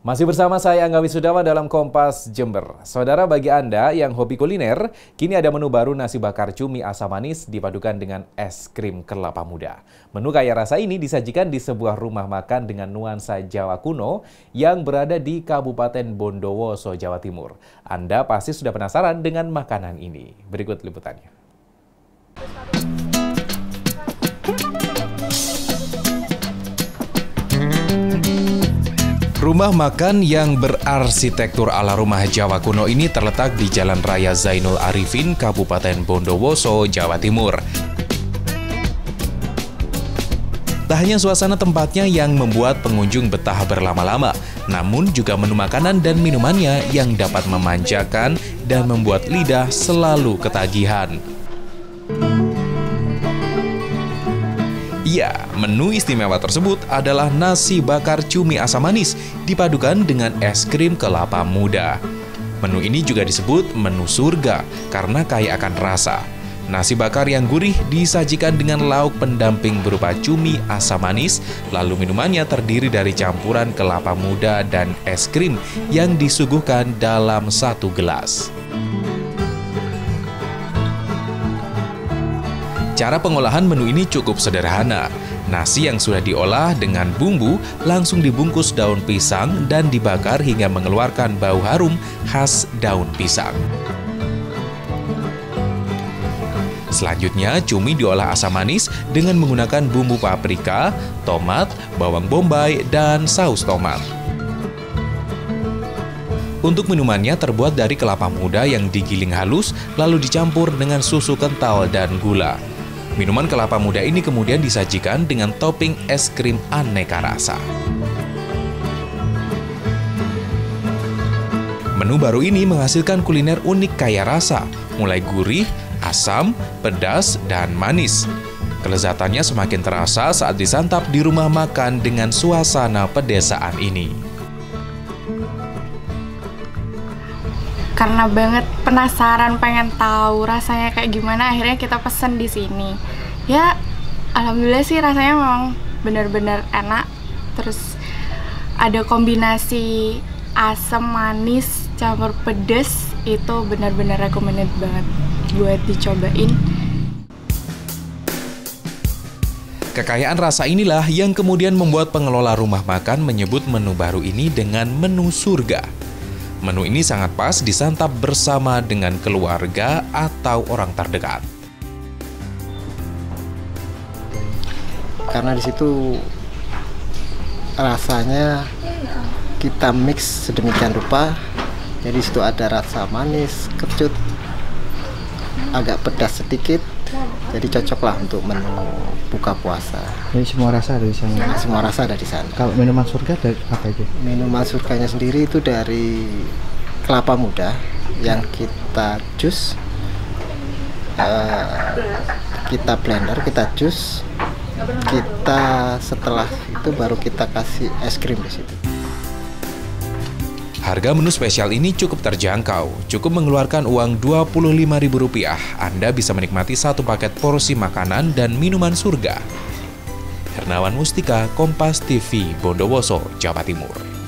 Masih bersama saya Angga Wisudama dalam Kompas Jember. Saudara bagi Anda yang hobi kuliner, kini ada menu baru nasi bakar cumi asam manis dipadukan dengan es krim kelapa muda. Menu kaya rasa ini disajikan di sebuah rumah makan dengan nuansa Jawa kuno yang berada di Kabupaten Bondowoso, Jawa Timur. Anda pasti sudah penasaran dengan makanan ini. Berikut liputannya. Rumah makan yang berarsitektur ala rumah Jawa kuno ini terletak di Jalan Raya Zainul Arifin, Kabupaten Bondowoso, Jawa Timur. Tak hanya suasana tempatnya yang membuat pengunjung betah berlama-lama, namun juga menu makanan dan minumannya yang dapat memanjakan dan membuat lidah selalu ketagihan. Ya, menu istimewa tersebut adalah nasi bakar cumi asam manis dipadukan dengan es krim kelapa muda. Menu ini juga disebut menu surga karena kaya akan rasa. Nasi bakar yang gurih disajikan dengan lauk pendamping berupa cumi asam manis, lalu minumannya terdiri dari campuran kelapa muda dan es krim yang disuguhkan dalam satu gelas. Cara pengolahan menu ini cukup sederhana. Nasi yang sudah diolah dengan bumbu langsung dibungkus daun pisang dan dibakar hingga mengeluarkan bau harum khas daun pisang. Selanjutnya, cumi diolah asam manis dengan menggunakan bumbu paprika, tomat, bawang bombay, dan saus tomat. Untuk minumannya terbuat dari kelapa muda yang digiling halus lalu dicampur dengan susu kental dan gula. Minuman kelapa muda ini kemudian disajikan dengan topping es krim aneka rasa. Menu baru ini menghasilkan kuliner unik kaya rasa, mulai gurih, asam, pedas, dan manis. Kelezatannya semakin terasa saat disantap di rumah makan dengan suasana pedesaan ini. Karena banget penasaran pengen tahu rasanya kayak gimana akhirnya kita pesen di sini. Ya alhamdulillah sih rasanya memang benar-benar enak. Terus ada kombinasi asam manis campur pedes itu benar-benar recommended banget buat dicobain. Kekayaan rasa inilah yang kemudian membuat pengelola rumah makan menyebut menu baru ini dengan menu surga. Menu ini sangat pas disantap bersama dengan keluarga atau orang terdekat. Karena di situ rasanya kita mix sedemikian rupa. Jadi situ ada rasa manis, kecut, agak pedas sedikit, jadi cocok lah untuk menu buka puasa. Jadi semua rasa ada di sana. Nah, semua rasa ada di sana. Kalau minuman surga dari apa itu? Minuman surganya sendiri itu dari kelapa muda yang kita jus, uh, kita blender, kita jus, kita setelah itu baru kita kasih es krim di situ. Harga menu spesial ini cukup terjangkau, cukup mengeluarkan uang Rp25.000. Anda bisa menikmati satu paket porsi makanan dan minuman surga. Hernawan Mustika, Kompas TV, Bondowoso, Jawa Timur.